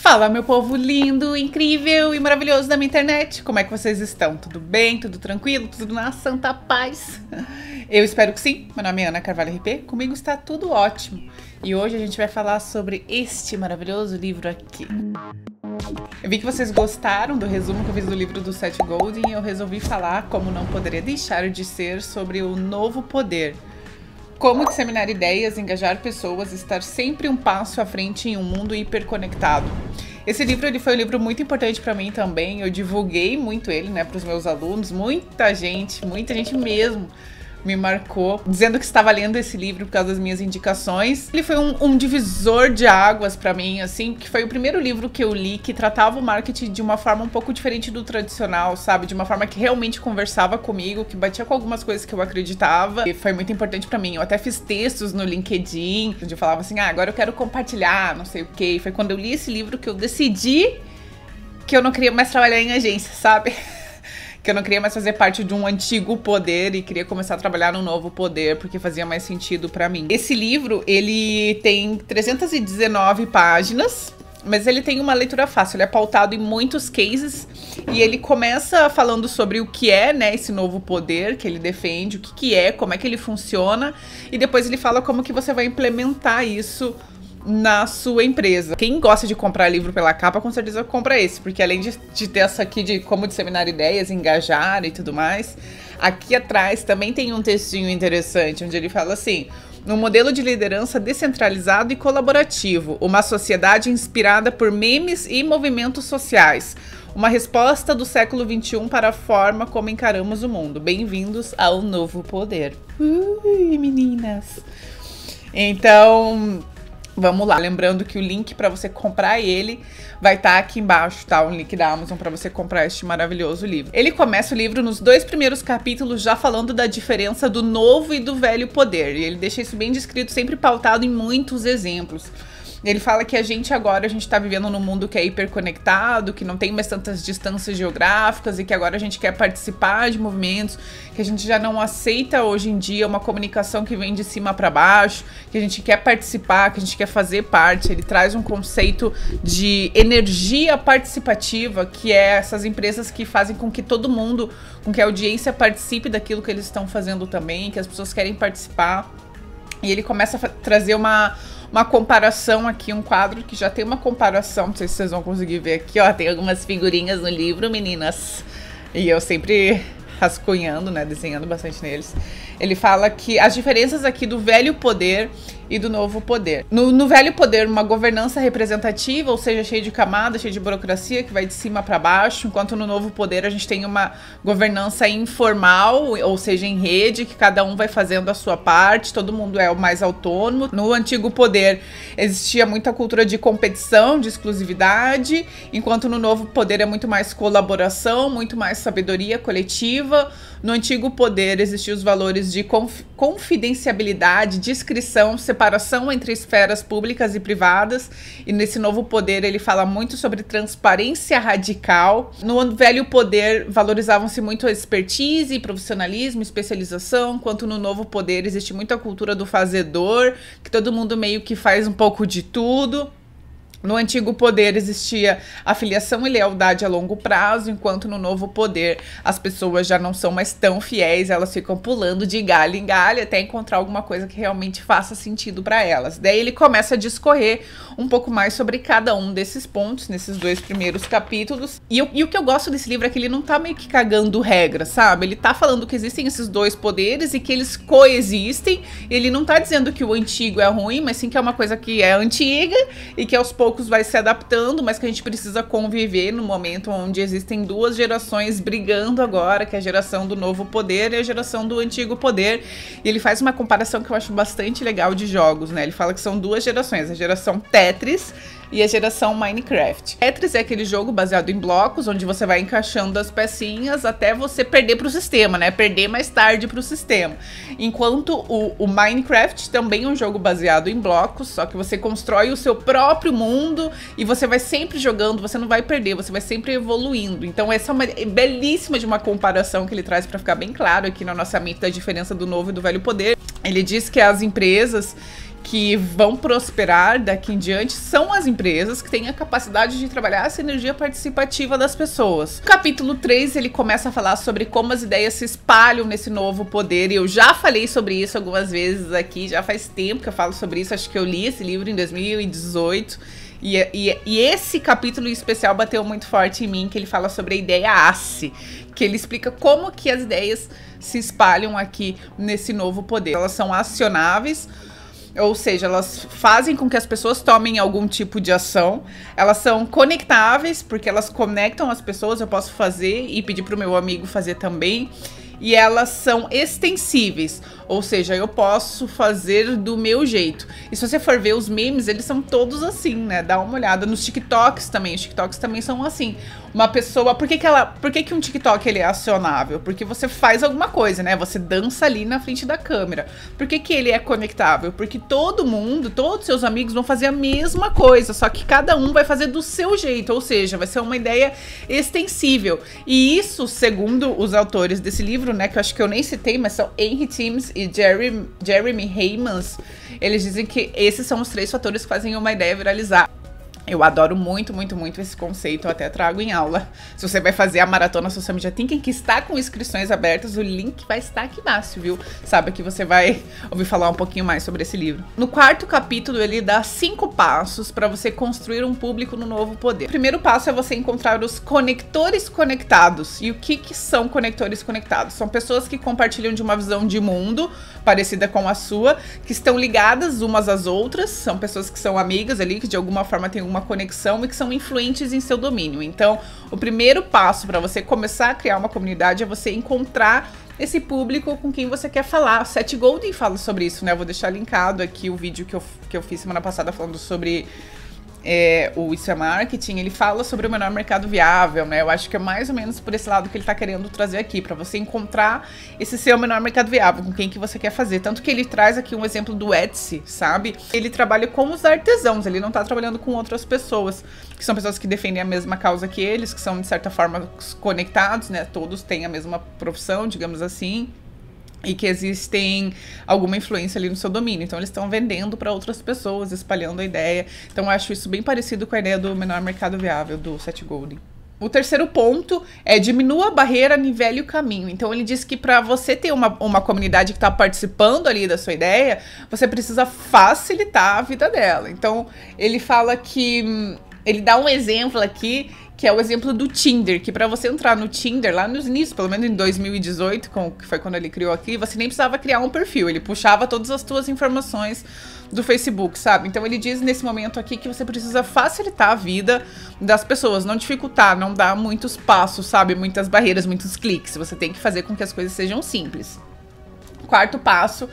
Fala, meu povo lindo, incrível e maravilhoso da minha internet. Como é que vocês estão? Tudo bem? Tudo tranquilo? Tudo na santa paz? Eu espero que sim. Meu nome é Ana Carvalho RP. Comigo está tudo ótimo. E hoje a gente vai falar sobre este maravilhoso livro aqui. Eu vi que vocês gostaram do resumo que eu fiz do livro do Seth Godin e eu resolvi falar, como não poderia deixar de ser, sobre o novo poder como disseminar ideias, engajar pessoas, estar sempre um passo à frente em um mundo hiperconectado. Esse livro ele foi um livro muito importante para mim também. Eu divulguei muito ele, né, para os meus alunos. Muita gente, muita gente mesmo me marcou, dizendo que estava lendo esse livro por causa das minhas indicações. Ele foi um, um divisor de águas para mim, assim, que foi o primeiro livro que eu li que tratava o marketing de uma forma um pouco diferente do tradicional, sabe? De uma forma que realmente conversava comigo, que batia com algumas coisas que eu acreditava. E foi muito importante para mim. Eu até fiz textos no LinkedIn, onde eu falava assim: ah, agora eu quero compartilhar, não sei o quê. E foi quando eu li esse livro que eu decidi que eu não queria mais trabalhar em agência, sabe? que eu não queria mais fazer parte de um antigo poder e queria começar a trabalhar num novo poder porque fazia mais sentido para mim. Esse livro, ele tem 319 páginas, mas ele tem uma leitura fácil, ele é pautado em muitos cases e ele começa falando sobre o que é, né, esse novo poder que ele defende, o que, que é, como é que ele funciona e depois ele fala como que você vai implementar isso na sua empresa. Quem gosta de comprar livro pela capa, com certeza compra esse, porque além de, de ter essa aqui de como disseminar ideias, engajar e tudo mais, aqui atrás também tem um textinho interessante, onde ele fala assim: um modelo de liderança descentralizado e colaborativo, uma sociedade inspirada por memes e movimentos sociais. Uma resposta do século XXI para a forma como encaramos o mundo. Bem-vindos ao novo poder. Ui, meninas! Então, Vamos lá, lembrando que o link para você comprar ele vai estar tá aqui embaixo, tá? O link da Amazon para você comprar este maravilhoso livro. Ele começa o livro nos dois primeiros capítulos já falando da diferença do novo e do velho poder. E ele deixa isso bem descrito, sempre pautado em muitos exemplos. Ele fala que a gente agora a gente está vivendo num mundo que é hiperconectado, que não tem mais tantas distâncias geográficas e que agora a gente quer participar de movimentos, que a gente já não aceita hoje em dia uma comunicação que vem de cima para baixo, que a gente quer participar, que a gente quer fazer parte. Ele traz um conceito de energia participativa, que é essas empresas que fazem com que todo mundo, com que a audiência participe daquilo que eles estão fazendo também, que as pessoas querem participar. E ele começa a trazer uma uma comparação aqui, um quadro que já tem uma comparação, não sei se vocês vão conseguir ver aqui, ó, tem algumas figurinhas no livro, meninas. E eu sempre rascunhando, né, desenhando bastante neles. Ele fala que as diferenças aqui do velho poder e do novo poder. No, no, velho poder, uma governança representativa, ou seja, cheia de camadas, cheia de burocracia, que vai de cima para baixo, enquanto no novo poder a gente tem uma governança informal, ou seja, em rede, que cada um vai fazendo a sua parte, todo mundo é o mais autônomo. No antigo poder existia muita cultura de competição, de exclusividade, enquanto no novo poder é muito mais colaboração, muito mais sabedoria coletiva. No antigo poder existiam os valores de conf confidencialidade, discrição, separação entre esferas públicas e privadas. E nesse novo poder ele fala muito sobre transparência radical. No velho poder valorizavam-se muito a expertise, profissionalismo, especialização, enquanto no novo poder existe muita cultura do fazedor, que todo mundo meio que faz um pouco de tudo. No antigo poder existia afiliação e lealdade a longo prazo, enquanto no novo poder as pessoas já não são mais tão fiéis, elas ficam pulando de galho em galho até encontrar alguma coisa que realmente faça sentido para elas. Daí ele começa a discorrer um pouco mais sobre cada um desses pontos nesses dois primeiros capítulos. E, eu, e o que eu gosto desse livro é que ele não tá meio que cagando regra, sabe? Ele tá falando que existem esses dois poderes e que eles coexistem. Ele não tá dizendo que o antigo é ruim, mas sim que é uma coisa que é antiga e que aos poucos vai se adaptando, mas que a gente precisa conviver no momento onde existem duas gerações brigando agora, que é a geração do novo poder e a geração do antigo poder. E ele faz uma comparação que eu acho bastante legal de jogos, né? Ele fala que são duas gerações, a geração Tetris e a geração Minecraft. Tetris é aquele jogo baseado em blocos, onde você vai encaixando as pecinhas até você perder para o sistema, né? Perder mais tarde para o sistema. Enquanto o, o, Minecraft também é um jogo baseado em blocos, só que você constrói o seu próprio mundo e você vai sempre jogando, você não vai perder, você vai sempre evoluindo. Então essa é uma belíssima de uma comparação que ele traz para ficar bem claro aqui na nossa mente da diferença do novo e do velho poder. Ele diz que as empresas que vão prosperar daqui em diante são as empresas que têm a capacidade de trabalhar essa energia participativa das pessoas. No capítulo 3, ele começa a falar sobre como as ideias se espalham nesse novo poder, e eu já falei sobre isso algumas vezes aqui, já faz tempo que eu falo sobre isso, acho que eu li esse livro em 2018. E, e, e, esse capítulo especial bateu muito forte em mim, que ele fala sobre a ideia ACE, que ele explica como que as ideias se espalham aqui nesse novo poder. Elas são acionáveis ou seja, elas fazem com que as pessoas tomem algum tipo de ação. Elas são conectáveis, porque elas conectam as pessoas. Eu posso fazer e pedir para o meu amigo fazer também. E elas são extensíveis, ou seja, eu posso fazer do meu jeito. E se você for ver os memes, eles são todos assim, né? Dá uma olhada nos TikToks também. Os TikToks também são assim. Uma pessoa, por que, que ela, por que, que um TikTok ele é acionável? Porque você faz alguma coisa, né? Você dança ali na frente da câmera. Por que, que ele é conectável? Porque todo mundo, todos seus amigos vão fazer a mesma coisa, só que cada um vai fazer do seu jeito, ou seja, vai ser uma ideia extensível. E isso, segundo os autores desse livro, né, que eu acho que eu nem citei, mas são Henry Timms e Jerry, Jeremy Heymans, eles dizem que esses são os três fatores que fazem uma ideia viralizar. Eu adoro muito, muito, muito esse conceito, eu até trago em aula. Se você vai fazer a maratona Social Media Thinking, que está com inscrições abertas, o link vai estar aqui embaixo, viu? Sabe que você vai ouvir falar um pouquinho mais sobre esse livro. No quarto capítulo, ele dá cinco passos para você construir um público no novo poder. O primeiro passo é você encontrar os conectores conectados. E o que, que são conectores conectados? São pessoas que compartilham de uma visão de mundo parecida com a sua, que estão ligadas umas às outras, são pessoas que são amigas ali, que de alguma forma têm uma conexão e que são influentes em seu domínio. Então, o primeiro passo para você começar a criar uma comunidade é você encontrar esse público com quem você quer falar. Seth Golden fala sobre isso, né? Eu vou deixar linkado aqui o vídeo que eu, que eu fiz semana passada falando sobre é, o Isso é Marketing, ele fala sobre o menor mercado viável, né? Eu acho que é mais ou menos por esse lado que ele está querendo trazer aqui, para você encontrar esse seu menor mercado viável, com quem que você quer fazer. Tanto que ele traz aqui um exemplo do Etsy, sabe? Ele trabalha com os artesãos, ele não está trabalhando com outras pessoas, que são pessoas que defendem a mesma causa que eles, que são de certa forma conectados, né? Todos têm a mesma profissão, digamos assim e que existem alguma influência ali no seu domínio. Então eles estão vendendo para outras pessoas, espalhando a ideia. Então acho isso bem parecido com a ideia do menor mercado viável do Seth Golden. O terceiro ponto é diminua a barreira, nivele o caminho. Então ele diz que para você ter uma, uma comunidade que está participando ali da sua ideia, você precisa facilitar a vida dela. Então ele fala que hum, ele dá um exemplo aqui que é o exemplo do Tinder, que para você entrar no Tinder lá nos inícios, pelo menos em 2018, com, que foi quando ele criou aqui, você nem precisava criar um perfil, ele puxava todas as suas informações do Facebook, sabe? Então ele diz nesse momento aqui que você precisa facilitar a vida das pessoas, não dificultar, não dar muitos passos, sabe? Muitas barreiras, muitos cliques. Você tem que fazer com que as coisas sejam simples. Quarto passo,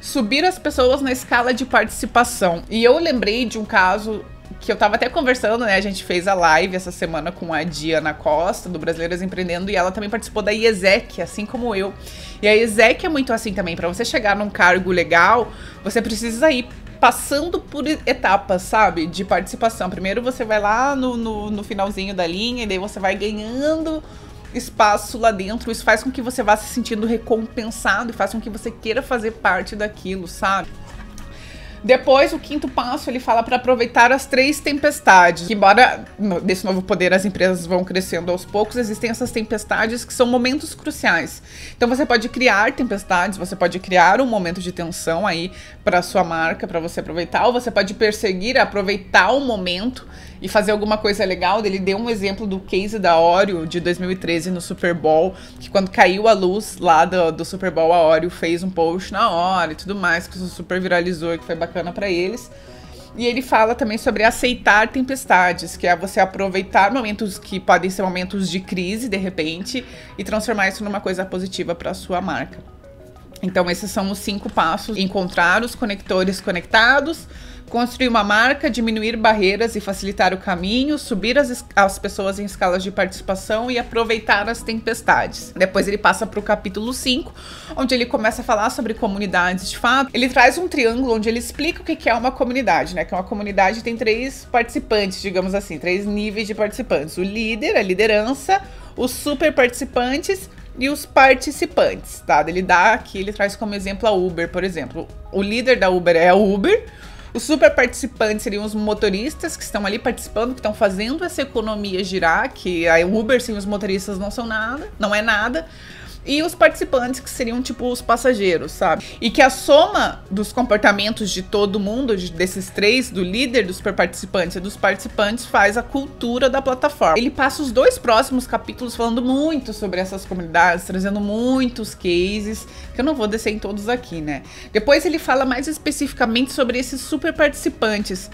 subir as pessoas na escala de participação. E eu lembrei de um caso que eu tava até conversando, né? A gente fez a live essa semana com a Diana Costa, do Brasileiras Empreendendo, e ela também participou da IESEC, assim como eu. E a IESEC é muito assim também, para você chegar num cargo legal, você precisa ir passando por etapas, sabe? De participação. Primeiro você vai lá no, no, no finalzinho da linha, e daí você vai ganhando espaço lá dentro. Isso faz com que você vá se sentindo recompensado e faz com que você queira fazer parte daquilo, sabe? Depois, o quinto passo, ele fala para aproveitar as três tempestades. Que, embora desse novo poder as empresas vão crescendo aos poucos, existem essas tempestades que são momentos cruciais. Então, você pode criar tempestades, você pode criar um momento de tensão aí para sua marca, para você aproveitar, ou você pode perseguir, aproveitar o momento e fazer alguma coisa legal. Ele deu um exemplo do case da Oreo de 2013 no Super Bowl, que quando caiu a luz lá do, do Super Bowl, a Oreo fez um post na hora e tudo mais, que isso super viralizou que foi bacana para eles. E ele fala também sobre aceitar tempestades, que é você aproveitar momentos que podem ser momentos de crise, de repente, e transformar isso numa coisa positiva para sua marca. Então, esses são os cinco passos: encontrar os conectores conectados, construir uma marca, diminuir barreiras e facilitar o caminho, subir as, as pessoas em escalas de participação e aproveitar as tempestades. Depois ele passa para o capítulo 5, onde ele começa a falar sobre comunidades de fato. Ele traz um triângulo onde ele explica o que é uma comunidade, né? Que uma comunidade tem três participantes, digamos assim, três níveis de participantes: o líder, a liderança, os super participantes e os participantes, tá? Ele dá aqui, ele traz como exemplo a Uber, por exemplo. O líder da Uber é a Uber, os super participantes seriam os motoristas que estão ali participando, que estão fazendo essa economia girar, que a Uber sem os motoristas não são nada, não é nada e os participantes, que seriam tipo os passageiros, sabe? E que a soma dos comportamentos de todo mundo, de, desses três, do líder, dos participantes e dos participantes, faz a cultura da plataforma. Ele passa os dois próximos capítulos falando muito sobre essas comunidades, trazendo muitos cases, que eu não vou descer em todos aqui, né? Depois ele fala mais especificamente sobre esses super participantes.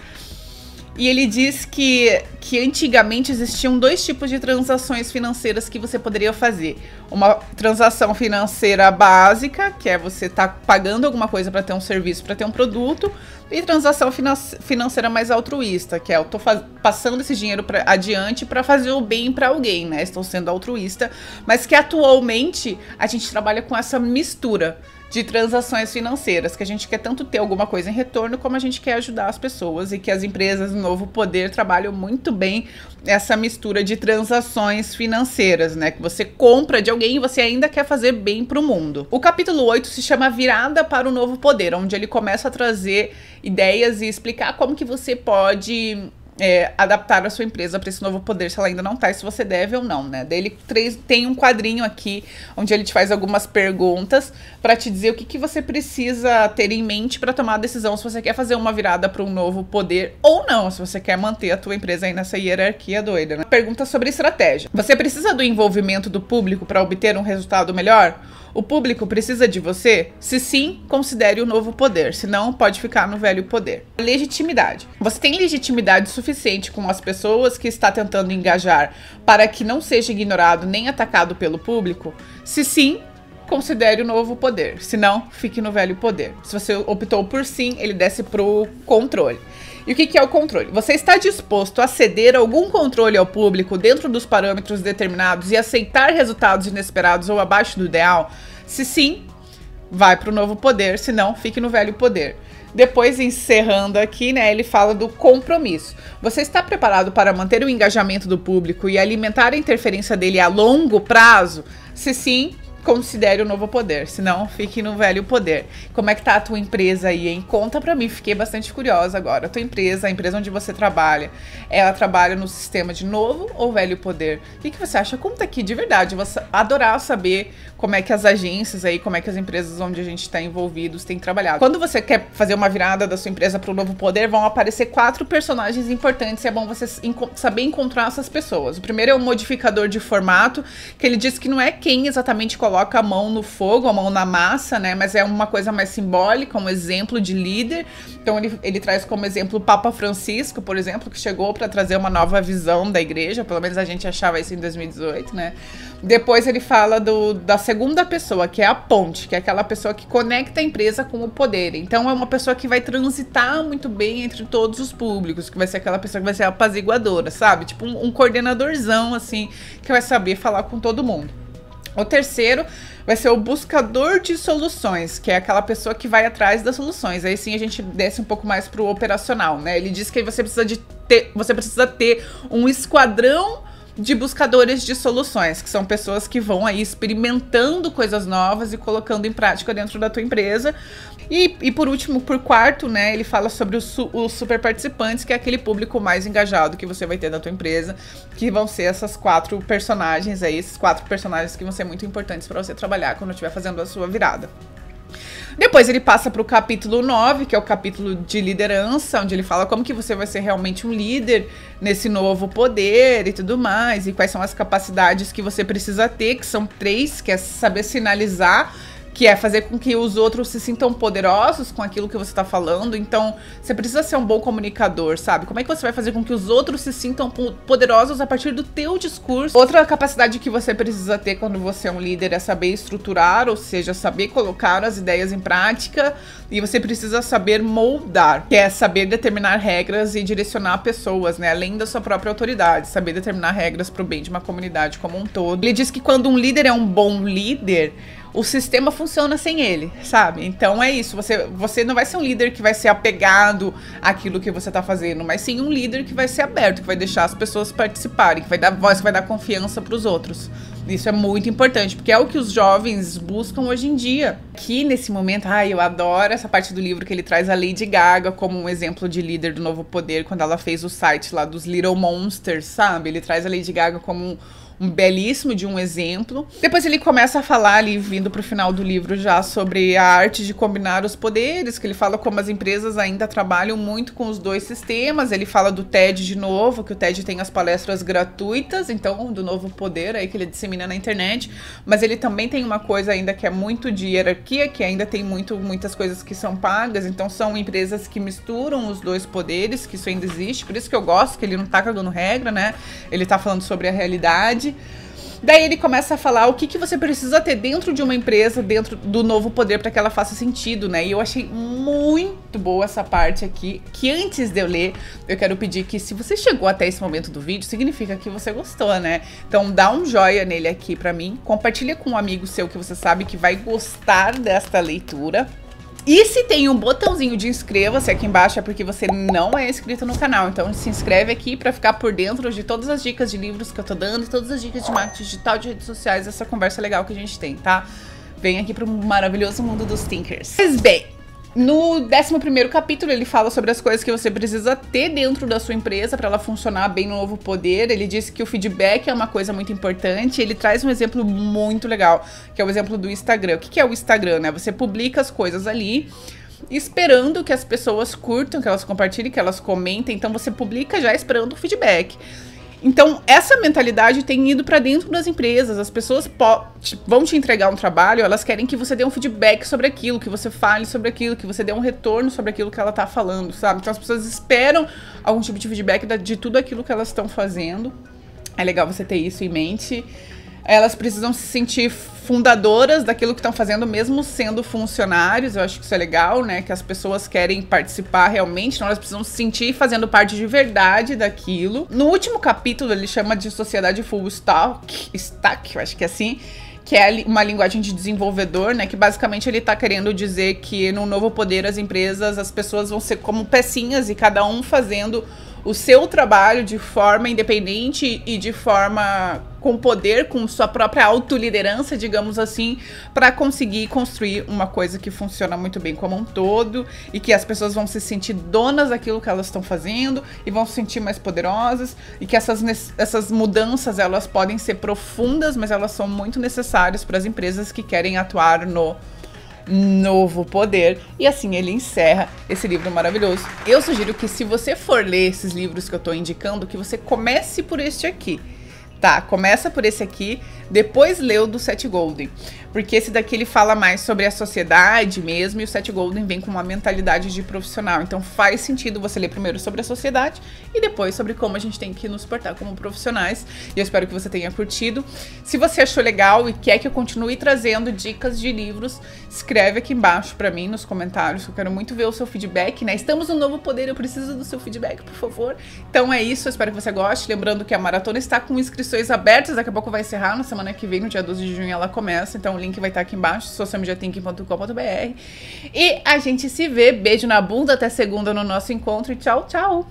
E ele diz que, que antigamente existiam dois tipos de transações financeiras que você poderia fazer. Uma transação financeira básica, que é você estar tá pagando alguma coisa para ter um serviço, para ter um produto, e transação financeira mais altruísta, que é eu estou passando esse dinheiro pra, adiante para fazer o bem para alguém, né? Estou sendo altruísta, mas que atualmente a gente trabalha com essa mistura de transações financeiras, que a gente quer tanto ter alguma coisa em retorno, como a gente quer ajudar as pessoas e que as empresas no Novo Poder trabalham muito bem essa mistura de transações financeiras, né? Que você compra de alguém e você ainda quer fazer bem para o mundo. O capítulo 8 se chama Virada para o Novo Poder, onde ele começa a trazer ideias e explicar como que você pode é, adaptar a sua empresa para esse novo poder, se ela ainda não está, e se você deve ou não, né? Daí ele tem um quadrinho aqui onde ele te faz algumas perguntas para te dizer o que, que você precisa ter em mente para tomar a decisão se você quer fazer uma virada para um novo poder ou não, se você quer manter a tua empresa aí nessa hierarquia doida, né? Pergunta sobre estratégia. Você precisa do envolvimento do público para obter um resultado melhor? O público precisa de você? Se sim, considere o novo poder, se não, pode ficar no velho poder. Legitimidade. Você tem legitimidade suficiente com as pessoas que está tentando engajar para que não seja ignorado nem atacado pelo público? Se sim, considere o novo poder. Se não, fique no velho poder. Se você optou por sim, ele desce pro controle. E o que, que é o controle? Você está disposto a ceder algum controle ao público dentro dos parâmetros determinados e aceitar resultados inesperados ou abaixo do ideal? Se sim, vai para o novo poder, se não, fique no velho poder. Depois, encerrando aqui, né, ele fala do compromisso. Você está preparado para manter o engajamento do público e alimentar a interferência dele a longo prazo? Se sim, considere o novo poder, senão fique no velho poder. Como é que tá a tua empresa aí, hein? Conta pra mim, fiquei bastante curiosa agora. A tua empresa, a empresa onde você trabalha, ela trabalha no sistema de novo ou velho poder? O que, que você acha? Conta aqui, de verdade. Vou adorar saber como é que as agências aí, como é que as empresas onde a gente está envolvidos têm trabalhado. Quando você quer fazer uma virada da sua empresa para o novo poder, vão aparecer quatro personagens importantes e é bom você saber encontrar essas pessoas. O primeiro é o modificador de formato, que ele diz que não é quem exatamente coloca coloca a mão no fogo, a mão na massa, né? Mas é uma coisa mais simbólica, um exemplo de líder. Então ele, ele traz como exemplo o Papa Francisco, por exemplo, que chegou para trazer uma nova visão da igreja, pelo menos a gente achava isso em 2018, né? Depois ele fala do, da segunda pessoa, que é a ponte, que é aquela pessoa que conecta a empresa com o poder. Então é uma pessoa que vai transitar muito bem entre todos os públicos, que vai ser aquela pessoa que vai ser apaziguadora, sabe? Tipo um, um coordenadorzão, assim, que vai saber falar com todo mundo. O terceiro vai ser o buscador de soluções, que é aquela pessoa que vai atrás das soluções. Aí sim a gente desce um pouco mais pro operacional, né? Ele diz que você precisa de ter, você precisa ter um esquadrão de buscadores de soluções, que são pessoas que vão aí experimentando coisas novas e colocando em prática dentro da tua empresa. E, e por último, por quarto, né, ele fala sobre os, os super participantes, que é aquele público mais engajado que você vai ter na tua empresa, que vão ser essas quatro personagens aí, esses quatro personagens que vão ser muito importantes para você trabalhar quando estiver fazendo a sua virada. Depois ele passa para o capítulo 9, que é o capítulo de liderança, onde ele fala como que você vai ser realmente um líder nesse novo poder e tudo mais, e quais são as capacidades que você precisa ter, que são três, que é saber sinalizar que é fazer com que os outros se sintam poderosos com aquilo que você está falando. Então, você precisa ser um bom comunicador, sabe? Como é que você vai fazer com que os outros se sintam poderosos a partir do teu discurso? Outra capacidade que você precisa ter quando você é um líder é saber estruturar, ou seja, saber colocar as ideias em prática, e você precisa saber moldar, que é saber determinar regras e direcionar pessoas, né? Além da sua própria autoridade, saber determinar regras para o bem de uma comunidade como um todo. Ele diz que quando um líder é um bom líder, o sistema funciona sem ele, sabe? Então é isso. Você, você não vai ser um líder que vai ser apegado àquilo que você tá fazendo, mas sim um líder que vai ser aberto, que vai deixar as pessoas participarem, que vai dar voz, que vai dar confiança para os outros. Isso é muito importante, porque é o que os jovens buscam hoje em dia. Que nesse momento, ai, eu adoro essa parte do livro que ele traz a Lady Gaga como um exemplo de líder do novo poder, quando ela fez o site lá dos Little Monsters, sabe? Ele traz a Lady Gaga como um um belíssimo de um exemplo. Depois ele começa a falar ali, vindo pro final do livro já, sobre a arte de combinar os poderes, que ele fala como as empresas ainda trabalham muito com os dois sistemas. Ele fala do TED de novo, que o TED tem as palestras gratuitas, então, do novo poder aí que ele dissemina na internet. Mas ele também tem uma coisa ainda que é muito de hierarquia, que ainda tem muito, muitas coisas que são pagas, então são empresas que misturam os dois poderes, que isso ainda existe. Por isso que eu gosto, que ele não tá cagando regra, né? Ele tá falando sobre a realidade Daí ele começa a falar o que, que você precisa ter dentro de uma empresa, dentro do novo poder, para que ela faça sentido, né? E eu achei muito boa essa parte aqui. Que antes de eu ler, eu quero pedir que, se você chegou até esse momento do vídeo, significa que você gostou, né? Então dá um joia nele aqui para mim, compartilha com um amigo seu que você sabe que vai gostar desta leitura. E se tem um botãozinho de inscreva-se aqui embaixo é porque você não é inscrito no canal. Então se inscreve aqui para ficar por dentro de todas as dicas de livros que eu tô dando todas as dicas de marketing digital, de redes sociais, essa conversa legal que a gente tem, tá? Vem aqui pro maravilhoso mundo dos thinkers. Mas bem, no 11 capítulo, ele fala sobre as coisas que você precisa ter dentro da sua empresa para ela funcionar bem no novo poder. Ele disse que o feedback é uma coisa muito importante. Ele traz um exemplo muito legal, que é o exemplo do Instagram. O que é o Instagram? Né? Você publica as coisas ali esperando que as pessoas curtam, que elas compartilhem, que elas comentem. Então você publica já esperando o feedback. Então, essa mentalidade tem ido para dentro das empresas. As pessoas vão te entregar um trabalho, elas querem que você dê um feedback sobre aquilo, que você fale sobre aquilo, que você dê um retorno sobre aquilo que ela tá falando, sabe? Então, as pessoas esperam algum tipo de feedback de tudo aquilo que elas estão fazendo. É legal você ter isso em mente elas precisam se sentir fundadoras daquilo que estão fazendo, mesmo sendo funcionários. Eu acho que isso é legal, né? Que as pessoas querem participar realmente, então elas precisam se sentir fazendo parte de verdade daquilo. No último capítulo, ele chama de sociedade full stack, stack, eu acho que é assim que é uma linguagem de desenvolvedor, né? Que basicamente ele está querendo dizer que no novo poder as empresas, as pessoas vão ser como pecinhas e cada um fazendo o seu trabalho de forma independente e de forma com poder, com sua própria autoliderança, digamos assim, para conseguir construir uma coisa que funciona muito bem como um todo e que as pessoas vão se sentir donas daquilo que elas estão fazendo e vão se sentir mais poderosas e que essas, essas mudanças elas podem ser profundas, mas elas são muito necessárias para as empresas que querem atuar no novo poder. E assim ele encerra esse livro maravilhoso. Eu sugiro que se você for ler esses livros que eu estou indicando, que você comece por este aqui. Tá, começa por esse aqui, depois lê o do Seth Golden. Porque esse daqui ele fala mais sobre a sociedade mesmo, e o Seth Golden vem com uma mentalidade de profissional. Então faz sentido você ler primeiro sobre a sociedade e depois sobre como a gente tem que nos portar como profissionais. E eu espero que você tenha curtido. Se você achou legal e quer que eu continue trazendo dicas de livros, escreve aqui embaixo para mim nos comentários. Eu quero muito ver o seu feedback, né? Estamos no novo poder, eu preciso do seu feedback, por favor. Então é isso, eu espero que você goste. Lembrando que a maratona está com inscrições abertas, daqui a pouco vai encerrar, na semana que vem, no dia 12 de junho ela começa. Então link vai estar aqui embaixo, socialmediathinking.com.br. E a gente se vê. Beijo na bunda, até segunda no nosso encontro e tchau, tchau!